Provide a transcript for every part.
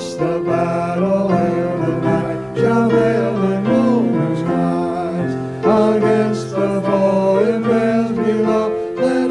lost the battle in the night. Shall veil the moon's eyes Against the foe in prayers below, let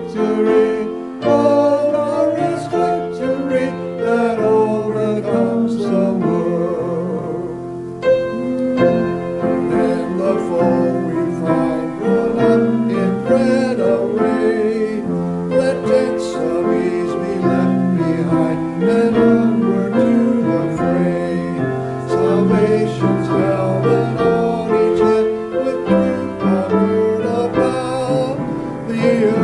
Yeah.